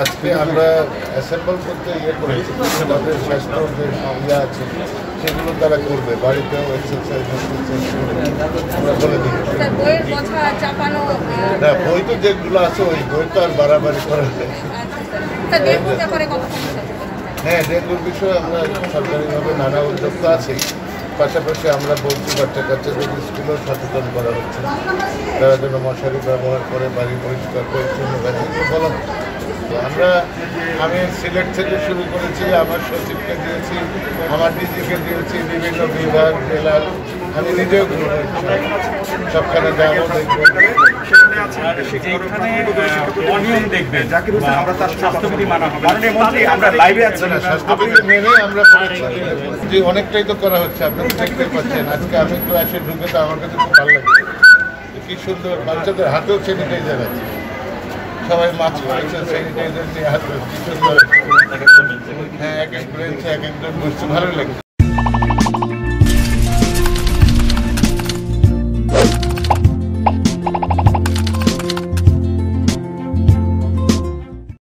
আজকে আমরা অ্যাসেম্বল করতে ইয়ে করেছি তাদের স্বাস্থ্য যে ইয়ে আছে সেগুলো তারা করবে বাড়িতেও এক্সারসাইজ আমরা বলে দিই। না বই তো যেগুলো আছে ওই বই তো আর বাড়াবাড়ি করা। আচ্ছা, হ্যাঁ ডেঙ্গুর বিষয়ে আমরা সরকারিভাবে নানা উদ্যোগ তো আছেই। পাশাপাশি আমরা বলছি বাচ্চা কাচ্চাদের স্কুলেও সচেতন করা হচ্ছে। তারা যেন মশারি ব্যবহার করে বাড়ি পরিষ্কার পরিচ্ছন্ন রাখে। বলা? আমরা আমি সিলেট থেকে শুরু করেছি আমার সচিবকে দিয়েছি আমার ডিজিকে দিয়েছি বিভিন্ন বিভাগ জেলার আমি নিজেও সবখানে যাব দেখব। যেখানে আহ, অনিয়ম দেখবেন জাকির হোসেন আমরা তার স্বাস্থ্যবিধি হবে। মাননীয় মন্ত্রী আমরা লাইভে আছি। না, স্বাস্থ্যবিধি আমরা করেছি। যে অনেকটাই তো করা হচ্ছে আপনারা দেখতে পাচ্ছেন। আজকে আমি একটু আসে ঢুকে তো আমার কাছে খুব ভালো লাগছে কি সুন্দর বাচ্চাদের হাতেও স্যানিটাইজার আছে। সবাই মাস্ক পরেছে স্যানিটাইজার নিয়ে হাত ধরে, কি সুন্দর হ্যাঁ এক এক ব্রেঞ্চে এক একজন বসছে ভালো লাগছে